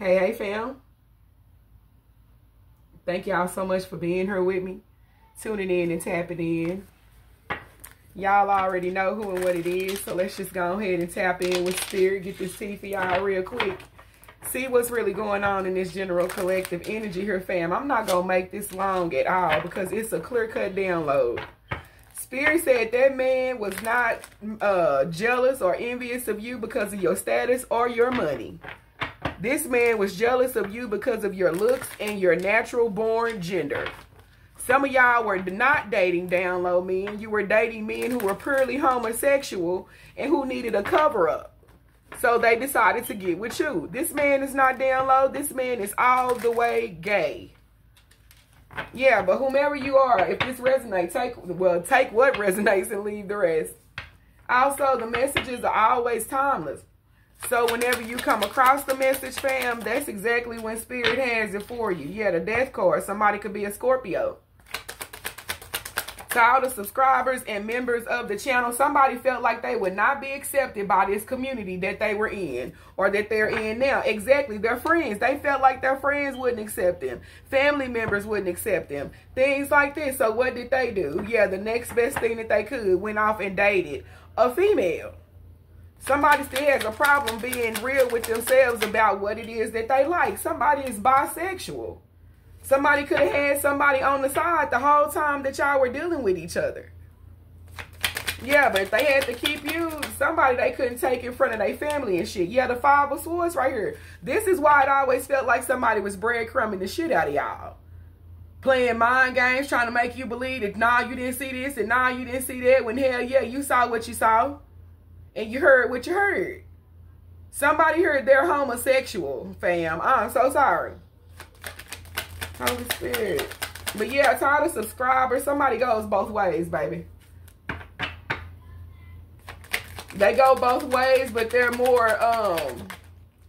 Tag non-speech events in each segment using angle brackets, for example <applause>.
Hey, hey, fam. Thank y'all so much for being here with me, tuning in and tapping in. Y'all already know who and what it is, so let's just go ahead and tap in with spirit, get this tea for y'all real quick. See what's really going on in this general collective energy here, fam. I'm not going to make this long at all because it's a clear-cut download. Spirit said that man was not uh, jealous or envious of you because of your status or your money. This man was jealous of you because of your looks and your natural born gender. Some of y'all were not dating down low men. You were dating men who were purely homosexual and who needed a cover up. So they decided to get with you. This man is not down low. This man is all the way gay. Yeah, but whomever you are, if this resonates, take well, take what resonates and leave the rest. Also, the messages are always timeless. So whenever you come across the message, fam, that's exactly when Spirit has it for you. Yeah, the death card. Somebody could be a Scorpio. To all the subscribers and members of the channel, somebody felt like they would not be accepted by this community that they were in or that they're in now. Exactly. Their friends. They felt like their friends wouldn't accept them. Family members wouldn't accept them. Things like this. So what did they do? Yeah, the next best thing that they could went off and dated a female. Somebody still has a problem being real with themselves about what it is that they like. Somebody is bisexual. Somebody could have had somebody on the side the whole time that y'all were dealing with each other. Yeah, but if they had to keep you, somebody they couldn't take in front of their family and shit. Yeah, the five of swords right here. This is why it always felt like somebody was breadcrumbing the shit out of y'all. Playing mind games, trying to make you believe that, nah, you didn't see this and nah, you didn't see that. When hell, yeah, you saw what you saw and you heard what you heard. Somebody heard they're homosexual, fam. I'm so sorry. Holy Spirit. But yeah, to all the subscribers, somebody goes both ways, baby. They go both ways, but they're more um,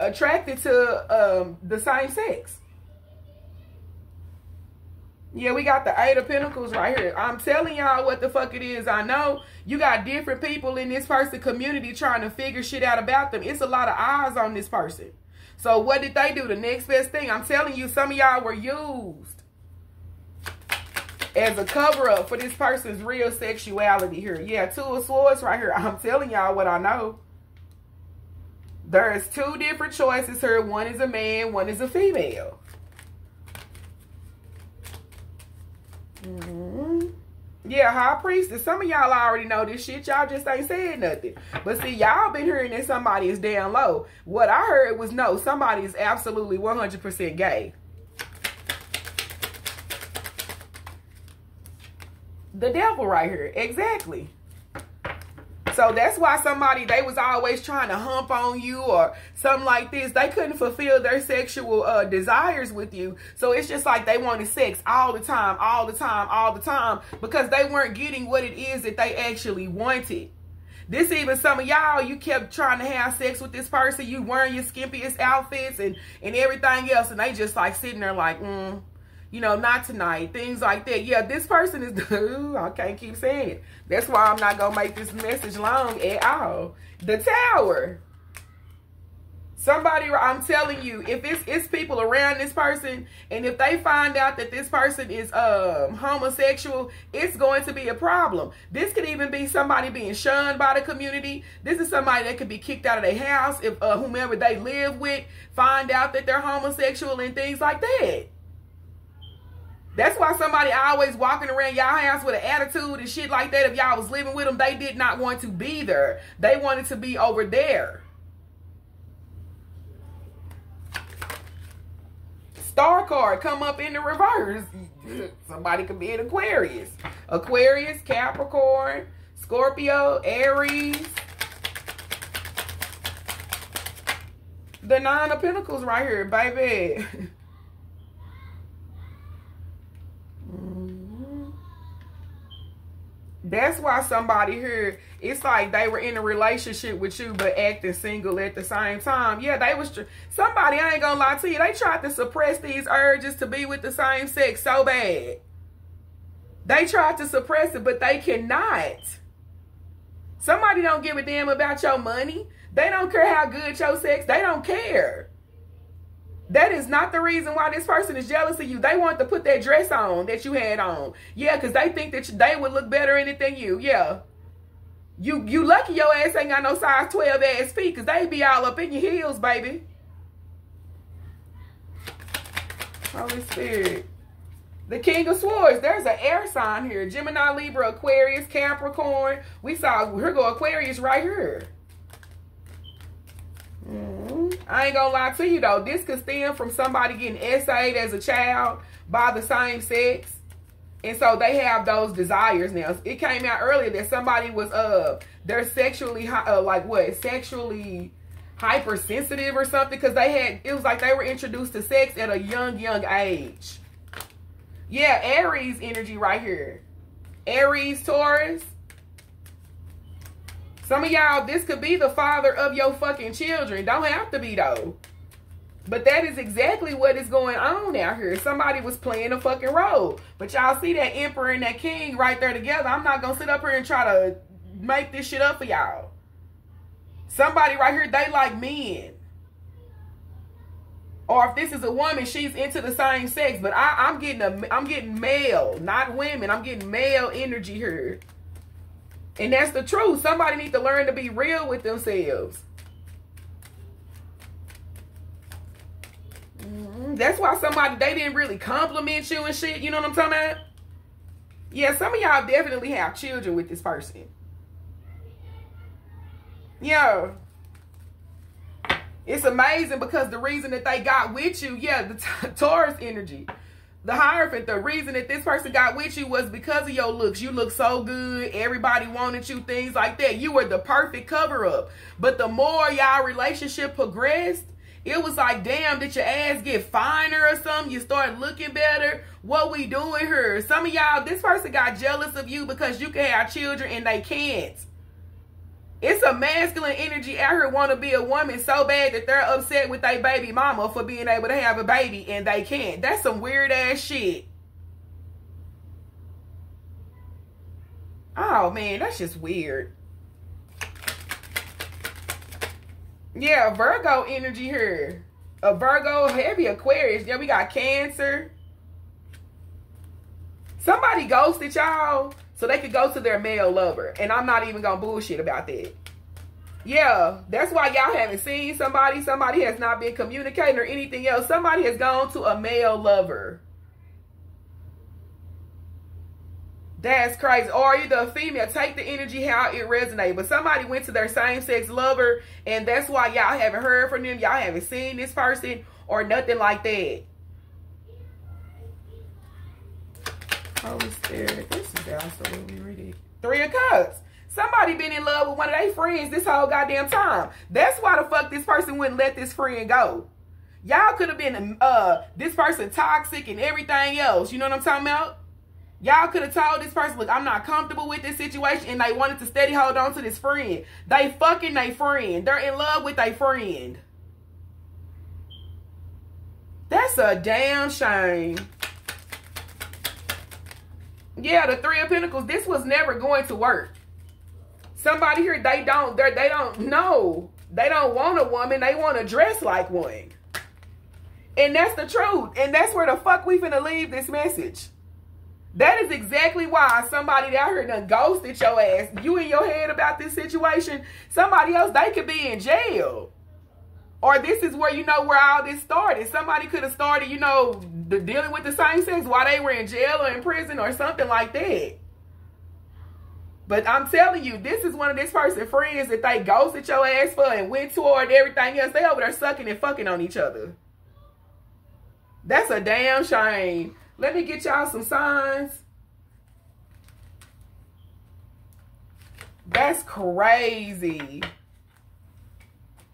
attracted to um, the same sex. Yeah, we got the Eight of Pentacles right here. I'm telling y'all what the fuck it is. I know you got different people in this person community trying to figure shit out about them. It's a lot of eyes on this person. So what did they do? The next best thing. I'm telling you, some of y'all were used as a cover-up for this person's real sexuality here. Yeah, two of swords right here. <laughs> I'm telling y'all what I know. There's two different choices here. One is a man, one is a female. Mm -hmm. Yeah, high priestess. Some of y'all already know this shit. Y'all just ain't saying nothing. But see, y'all been hearing that somebody is down low. What I heard was no, somebody is absolutely 100% gay. The devil right here. Exactly. So that's why somebody, they was always trying to hump on you or something like this. They couldn't fulfill their sexual uh, desires with you. So it's just like they wanted sex all the time, all the time, all the time because they weren't getting what it is that they actually wanted. This even some of y'all, you kept trying to have sex with this person. You wearing your skimpiest outfits and, and everything else. And they just like sitting there like, mm, you know, not tonight, things like that. Yeah, this person is, <laughs> I can't keep saying it. That's why I'm not going to make this message long at all. The tower. Somebody, I'm telling you, if it's, it's people around this person, and if they find out that this person is um, homosexual, it's going to be a problem. This could even be somebody being shunned by the community. This is somebody that could be kicked out of their house if uh, whomever they live with find out that they're homosexual and things like that. That's why somebody always walking around y'all house with an attitude and shit like that. If y'all was living with them, they did not want to be there. They wanted to be over there. Star card come up in the reverse. Somebody could be an Aquarius. Aquarius, Capricorn, Scorpio, Aries. The Nine of Pentacles right here, baby. <laughs> That's why somebody here, it's like they were in a relationship with you, but acting single at the same time. Yeah, they was, somebody, I ain't gonna lie to you, they tried to suppress these urges to be with the same sex so bad. They tried to suppress it, but they cannot. Somebody don't give a damn about your money. They don't care how good your sex, they don't care. That is not the reason why this person is jealous of you. They want to put that dress on that you had on. Yeah, because they think that they would look better in it than you. Yeah. You you lucky your ass ain't got no size 12 ass feet because they be all up in your heels, baby. Holy Spirit. The King of Swords. There's an air sign here. Gemini, Libra, Aquarius, Capricorn. We saw here go Aquarius right here. I ain't gonna lie to you though. This could stem from somebody getting SA'd as a child by the same sex. And so they have those desires now. It came out earlier that somebody was uh they're sexually uh, like what sexually hypersensitive or something because they had it was like they were introduced to sex at a young young age. Yeah, Aries energy right here. Aries, Taurus. Some of y'all, this could be the father of your fucking children. Don't have to be, though. But that is exactly what is going on out here. Somebody was playing a fucking role. But y'all see that emperor and that king right there together. I'm not going to sit up here and try to make this shit up for y'all. Somebody right here, they like men. Or if this is a woman, she's into the same sex. But I, I'm getting a, I'm getting male, not women. I'm getting male energy here. And that's the truth. Somebody need to learn to be real with themselves. Mm-hmm. That's why somebody, they didn't really compliment you and shit. You know what I'm talking about? Yeah, some of y'all definitely have children with this person. Yeah. It's amazing because the reason that they got with you, yeah, the <laughs> Taurus energy the Hierophant, the reason that this person got with you was because of your looks. You look so good. Everybody wanted you, things like that. You were the perfect cover up. But the more y'all relationship progressed, it was like, damn, did your ass get finer or something? You start looking better. What we doing here? Some of y'all, this person got jealous of you because you can have children and they can't. It's a masculine energy out here want to be a woman so bad that they're upset with their baby mama for being able to have a baby and they can't. That's some weird ass shit. Oh man, that's just weird. Yeah, Virgo energy here. A Virgo, heavy Aquarius. Yeah, we got Cancer. Somebody ghosted y'all so they could go to their male lover. And I'm not even going to bullshit about that. Yeah, that's why y'all haven't seen somebody. Somebody has not been communicating or anything else. Somebody has gone to a male lover. That's crazy. Or you the female, take the energy how it resonates. But somebody went to their same-sex lover, and that's why y'all haven't heard from them. Y'all haven't seen this person or nothing like that. Holy Spirit, this is absolutely ridiculous. Three of Cups. Somebody been in love with one of their friends this whole goddamn time. That's why the fuck this person wouldn't let this friend go. Y'all could have been uh this person toxic and everything else. You know what I'm talking about? Y'all could have told this person, look, I'm not comfortable with this situation, and they wanted to steady hold on to this friend. They fucking their friend. They're in love with their friend. That's a damn shame. Yeah, the Three of Pentacles, this was never going to work. Somebody here, they don't, they don't know. They don't want a woman. They want to dress like one. And that's the truth. And that's where the fuck we finna leave this message. That is exactly why somebody out here done ghosted your ass. You in your head about this situation. Somebody else, they could be in jail. Or this is where, you know, where all this started. Somebody could have started, you know, the, dealing with the same sex while they were in jail or in prison or something like that. But I'm telling you, this is one of this person's friends that they ghosted your ass for and went toward everything else. They over there sucking and fucking on each other. That's a damn shame. Let me get y'all some signs. That's crazy.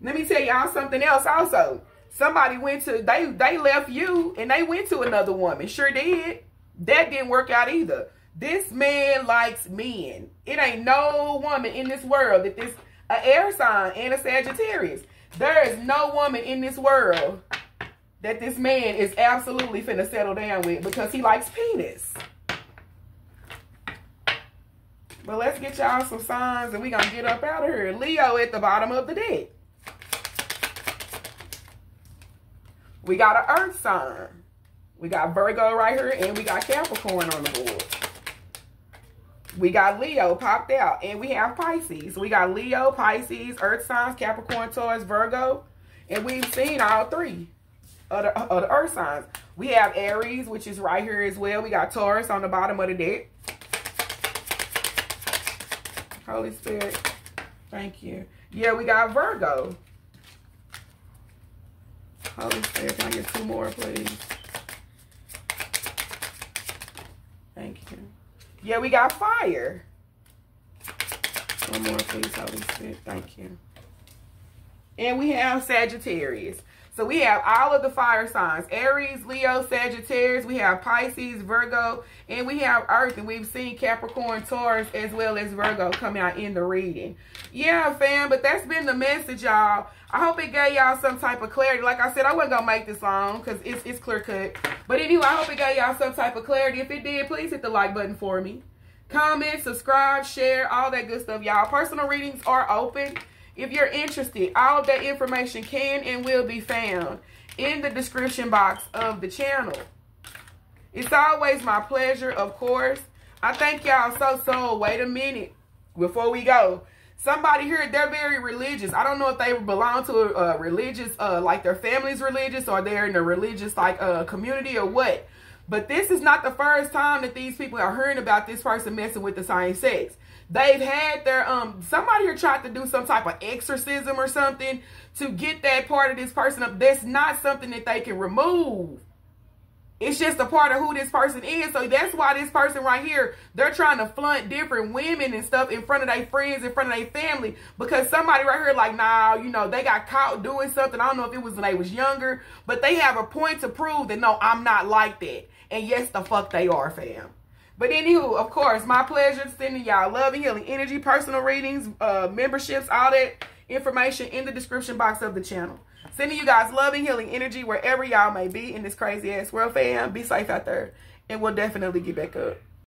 Let me tell y'all something else also. Somebody went to, they, they left you and they went to another woman. Sure did. That didn't work out either. This man likes men. It ain't no woman in this world that this, an air sign and a Sagittarius. There is no woman in this world that this man is absolutely finna settle down with because he likes penis. But let's get y'all some signs and we gonna get up out of here. Leo at the bottom of the deck. We got an earth sign. We got Virgo right here, and we got Capricorn on the board. We got Leo popped out, and we have Pisces. We got Leo, Pisces, Earth signs, Capricorn, Taurus, Virgo, and we've seen all three of the, of the Earth signs. We have Aries, which is right here as well. We got Taurus on the bottom of the deck. Holy Spirit, thank you. Yeah, we got Virgo. Holy Spirit, can I get two more, please? Thank you. Yeah, we got fire. One more, please, Holy Spirit. Thank you. And we have Sagittarius. So we have all of the fire signs. Aries, Leo, Sagittarius. We have Pisces, Virgo, and we have Earth. And we've seen Capricorn, Taurus, as well as Virgo come out in the reading. Yeah, fam, but that's been the message, y'all. I hope it gave y'all some type of clarity. Like I said, I wasn't going to make this long because it's, it's clear cut. But anyway, I hope it gave y'all some type of clarity. If it did, please hit the like button for me. Comment, subscribe, share, all that good stuff, y'all. Personal readings are open. If you're interested, all that information can and will be found in the description box of the channel. It's always my pleasure, of course. I thank y'all so, so. Wait a minute before we go. Somebody here, they're very religious. I don't know if they belong to a, a religious, uh, like their family's religious or they're in a religious like uh, community or what. But this is not the first time that these people are hearing about this person messing with the same sex. They've had their, um, somebody here tried to do some type of exorcism or something to get that part of this person up. That's not something that they can remove. It's just a part of who this person is. So that's why this person right here, they're trying to flaunt different women and stuff in front of their friends, in front of their family. Because somebody right here like, nah, you know, they got caught doing something. I don't know if it was when they was younger. But they have a point to prove that, no, I'm not like that. And yes, the fuck they are, fam. But anywho, of course, my pleasure sending y'all love and healing energy, personal readings, uh, memberships, all that information in the description box of the channel. Sending you guys loving, healing energy wherever y'all may be in this crazy ass world, fam. Be safe out there. And we'll definitely get back up.